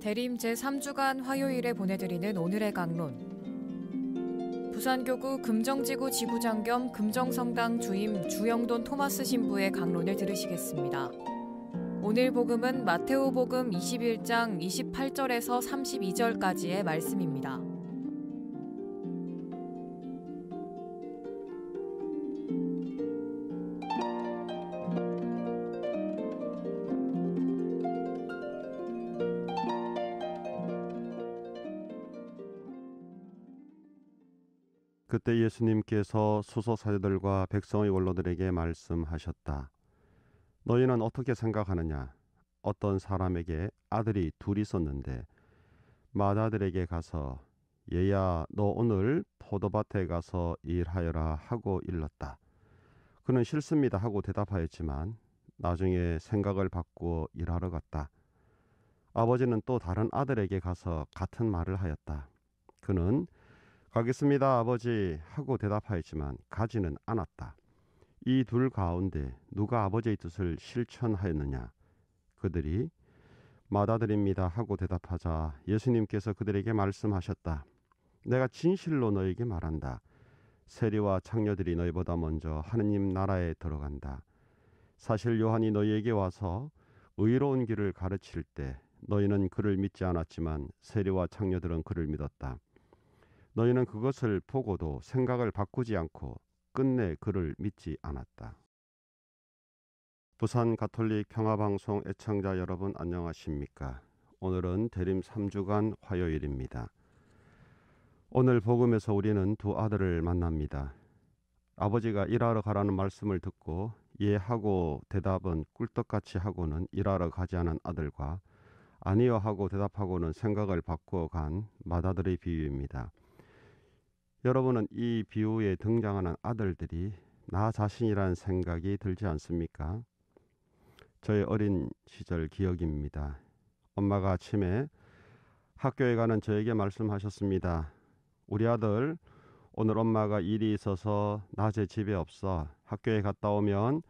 대림 제3주간 화요일에 보내드리는 오늘의 강론. 부산교구 금정지구 지구장 겸 금정성당 주임 주영돈 토마스 신부의 강론을 들으시겠습니다. 오늘 복음은 마테오 복음 21장 28절에서 32절까지의 말씀입니다. 그때 예수님께서 수소 사제들과 백성의 원로들에게 말씀하셨다. 너희는 어떻게 생각하느냐? 어떤 사람에게 아들이 둘이 있었는데 마다들에게 가서 얘야 너 오늘 포도밭에 가서 일하여라 하고 일렀다. 그는 싫습니다 하고 대답하였지만 나중에 생각을 바꾸어 일하러 갔다. 아버지는 또 다른 아들에게 가서 같은 말을 하였다. 그는 가겠습니다, 아버지 하고 대답하였지만 가지는 않았다. 이 둘 가운데 누가 아버지의 뜻을 실천하였느냐? 그들이 마다드립니다 하고 대답하자 예수님께서 그들에게 말씀하셨다. 내가 진실로 너에게 말한다. 세리와 창녀들이 너희보다 먼저 하느님 나라에 들어간다. 사실 요한이 너희에게 와서 의로운 길을 가르칠 때 너희는 그를 믿지 않았지만 세리와 창녀들은 그를 믿었다. 너희는 그것을 보고도 생각을 바꾸지 않고 끝내 그를 믿지 않았다. 부산 가톨릭 평화방송 애청자 여러분 안녕하십니까? 오늘은 대림 3주간 화요일입니다. 오늘 복음에서 우리는 두 아들을 만납니다. 아버지가 일하러 가라는 말씀을 듣고 예 하고 대답은 꿀떡같이 하고는 일하러 가지 않은 아들과 아니요 하고 대답하고는 생각을 바꾸어 간 맏아들의 비유입니다. 여러분은 이 비유에 등장하는 아들들이 나 자신이라는 생각이 들지 않습니까? 저의 어린 시절 기억입니다. 엄마가 아침에 학교에 가는 저에게 말씀하셨습니다. 우리 아들, 오늘 엄마가 일이 있어서 낮에 집에 없어. 학교에 갔다 오면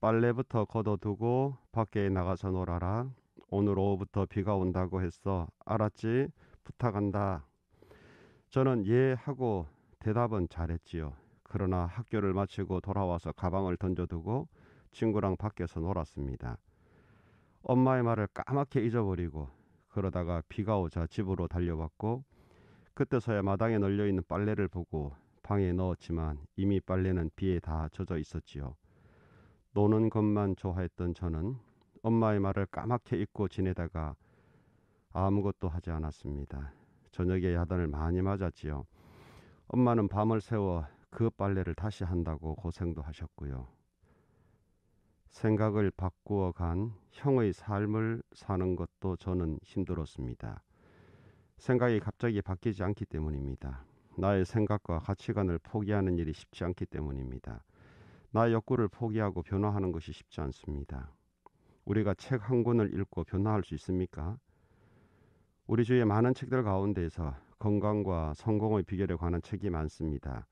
빨래부터 걷어두고 밖에 나가서 놀아라. 오늘 오후부터 비가 온다고 했어. 알았지? 부탁한다. 저는 예 하고 대답은 잘했지요. 그러나 학교를 마치고 돌아와서 가방을 던져두고 친구랑 밖에서 놀았습니다. 엄마의 말을 까맣게 잊어버리고 그러다가 비가 오자 집으로 달려왔고 그때서야 마당에 널려 있는 빨래를 보고 방에 넣었지만 이미 빨래는 비에 다 젖어 있었지요. 노는 것만 좋아했던 저는 엄마의 말을 까맣게 잊고 지내다가 아무것도 하지 않았습니다. 저녁에 야단을 많이 맞았지요. 엄마는 밤을 새워 그 빨래를 다시 한다고 고생도 하셨고요. 생각을 바꾸어 간 형의 삶을 사는 것도 저는 힘들었습니다. 생각이 갑자기 바뀌지 않기 때문입니다. 나의 생각과 가치관을 포기하는 일이 쉽지 않기 때문입니다. 나의 욕구를 포기하고 변화하는 것이 쉽지 않습니다. 우리가 책 한 권을 읽고 변화할 수 있습니까? 우리 주위의 많은 책들 가운데에서 건강과 성공의 비결에 관한 책이 많습니다.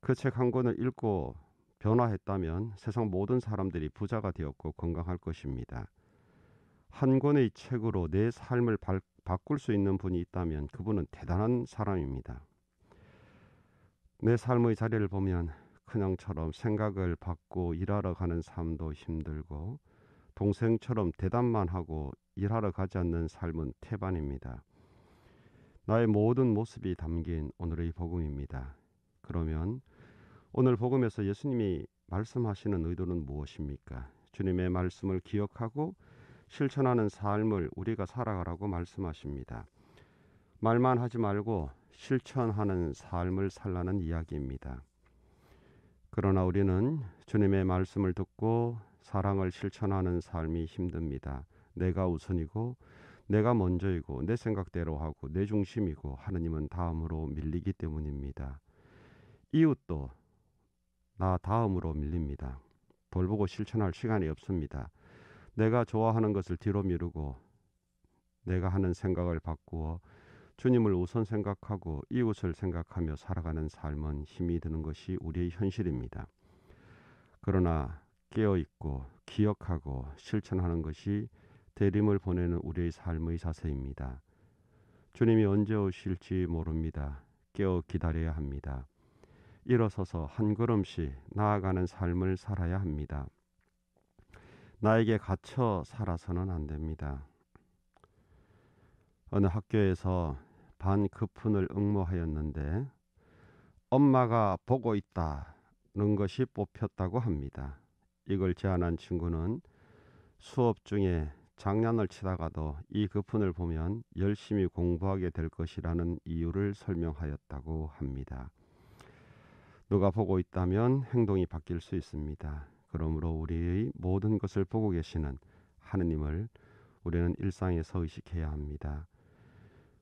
그 책 한 권을 읽고 변화했다면 세상 모든 사람들이 부자가 되었고 건강할 것입니다. 한 권의 책으로 내 삶을 발, 바꿀 수 있는 분이 있다면 그분은 대단한 사람입니다. 내 삶의 자리를 보면 그냥처럼 생각을 받고 일하러 가는 삶도 힘들고 동생처럼 대답만 하고 일하러 가지 않는 삶은 태반입니다. 나의 모든 모습이 담긴 오늘의 복음입니다. 그러면 오늘 복음에서 예수님이 말씀하시는 의도는 무엇입니까? 주님의 말씀을 기억하고 실천하는 삶을 우리가 살아가라고 말씀하십니다. 말만 하지 말고 실천하는 삶을 살라는 이야기입니다. 그러나 우리는 주님의 말씀을 듣고 사랑을 실천하는 삶이 힘듭니다. 내가 우선이고 내가 먼저이고 내 생각대로 하고 내 중심이고 하느님은 다음으로 밀리기 때문입니다. 이웃도 나 다음으로 밀립니다. 돌보고 실천할 시간이 없습니다. 내가 좋아하는 것을 뒤로 미루고 내가 하는 생각을 바꾸어 주님을 우선 생각하고 이웃을 생각하며 살아가는 삶은 힘이 드는 것이 우리의 현실입니다. 그러나 깨어 있고 기억하고 실천하는 것이 대림을 보내는 우리의 삶의 자세입니다. 주님이 언제 오실지 모릅니다. 깨어 기다려야 합니다. 일어서서 한 걸음씩 나아가는 삶을 살아야 합니다. 나에게 갇혀 살아서는 안 됩니다. 어느 학교에서 반 급훈을 응모하였는데 엄마가 보고 있다는 것이 뽑혔다고 합니다. 이걸 제안한 친구는 수업 중에 장난을 치다가도 이 급훈을 보면 열심히 공부하게 될 것이라는 이유를 설명하였다고 합니다. 누가 보고 있다면 행동이 바뀔 수 있습니다. 그러므로 우리의 모든 것을 보고 계시는 하느님을 우리는 일상에서 의식해야 합니다.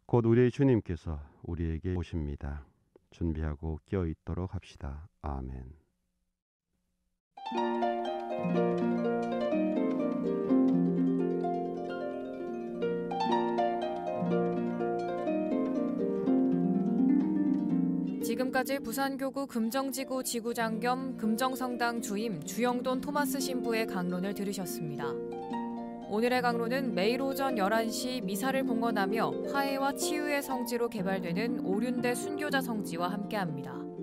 곧 우리의 주님께서 우리에게 오십니다. 준비하고 끼어 있도록 합시다. 아멘. 지금까지 부산교구 금정지구 지구장 겸 금정성당 주임 주영돈 토마스 신부의 강론을 들으셨습니다. 오늘의 강론은 매일 오전 11시 미사를 봉헌하며 화해와 치유의 성지로 개발되는 오륜대 순교자 성지와 함께합니다.